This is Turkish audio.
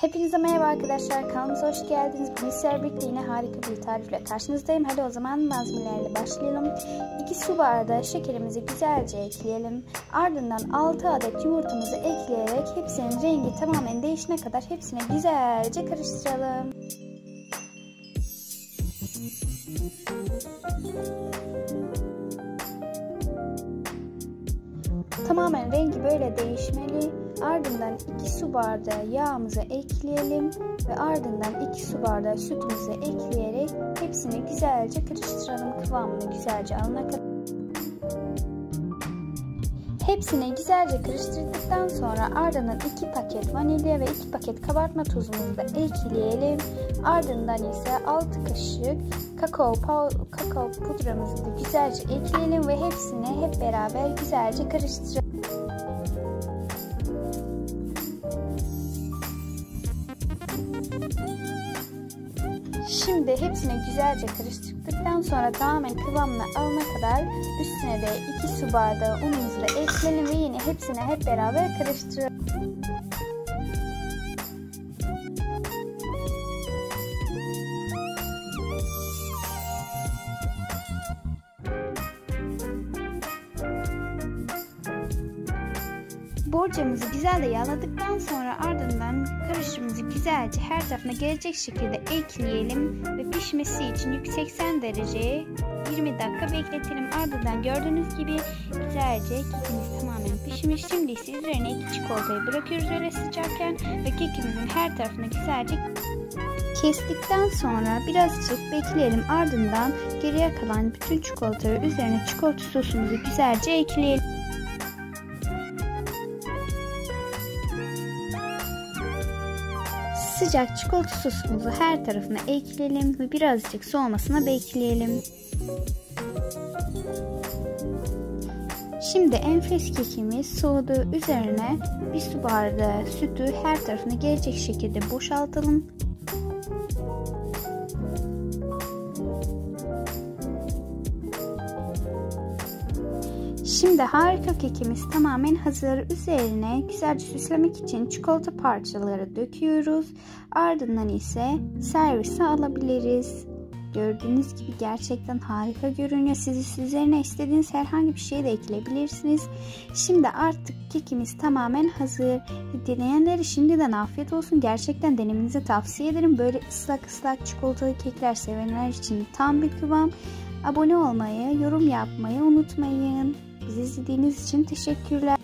Hepinize merhaba arkadaşlar. Kanalımıza hoş geldiniz. Bugün sizlerle birlikte yine harika bir tarifle karşınızdayım. Hadi o zaman malzemelerle başlayalım. 2 su bardağı şekerimizi güzelce ekleyelim. Ardından 6 adet yumurtamızı ekleyerek hepsinin rengi tamamen değişene kadar hepsini güzelce karıştıralım. Tamamen rengi böyle değişmeli. Ardından 2 su bardağı yağımızı ekleyelim ve ardından 2 su bardağı sütümüzü ekleyerek hepsini güzelce karıştıralım. Kıvamını güzelce alana kadar. Hepsini güzelce karıştırdıktan sonra ardından 2 paket vanilya ve 2 paket kabartma tozumuzu da ekleyelim. Ardından ise 6 kaşık kakao, kakao pudramızı da güzelce ekleyelim ve hepsini hep beraber güzelce karıştıralım. Şimdi hepsini güzelce karıştırdıktan sonra tamamen kıvamına alana kadar üstüne de 2 su bardağı unumuzu da ekleyelim ve yine hepsini hep beraber karıştıralım. Borcamızı güzel de yağladıktan sonra ardından güzelce her tarafına gelecek şekilde ekleyelim ve pişmesi için 180 dereceye 20 dakika bekletelim. Ardından gördüğünüz gibi güzelce kekimiz tamamen pişmiş. Şimdi ise üzerine 2 çikolatayı bırakıyoruz öyle sıcakken ve kekimizin her tarafına güzelce Kestikten sonra birazcık bekleyelim. Ardından geriye kalan bütün çikolatayı üzerine çikolata sosumuzu güzelce ekleyelim. Sıcak çikolata sosumuzu her tarafına ekleyelim ve birazcık soğumasına bekleyelim. Şimdi enfes kekimiz soğudu. Üzerine bir su bardağı sütü her tarafına gelecek şekilde boşaltalım. Şimdi harika kekimiz tamamen hazır. Üzerine güzelce süslemek için çikolata parçaları döküyoruz. Ardından ise servise alabiliriz. Gördüğünüz gibi gerçekten harika görünüyor. Siz üzerine istediğiniz herhangi bir şey de ekleyebilirsiniz. Şimdi artık kekimiz tamamen hazır. Deneyenlere şimdiden afiyet olsun. Gerçekten denemenizi tavsiye ederim. Böyle ıslak ıslak çikolatalı kekler sevenler için tam bir kıvam. Abone olmayı, yorum yapmayı unutmayın. Bizi izlediğiniz için teşekkürler.